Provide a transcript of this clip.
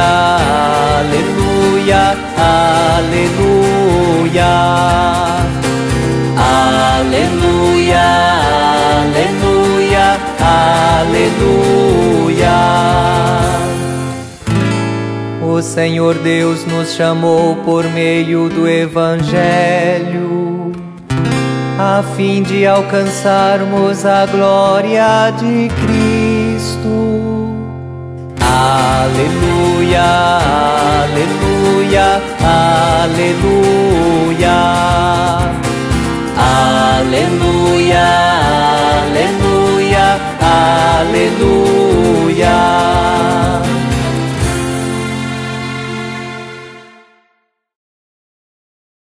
aleluia. Aleluia, aleluia, aleluia. O Senhor Deus nos chamou por meio do Evangelho, a fim de alcançarmos a glória de Cristo. Aleluia, aleluia,